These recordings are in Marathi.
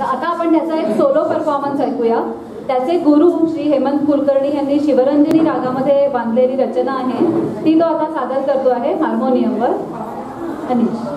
तर आता आपण त्याचा एक सोलो परफॉर्मन्स ऐकूया. त्याचे गुरु श्री हेमंत कुलकर्णी यांनी शिवरंजनी रागामध्ये बांधलेली रचना आहे. ती तो आता सादर करतो आहे हार्मोनियमवर अनिश.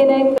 सुंदर रचनेनंतर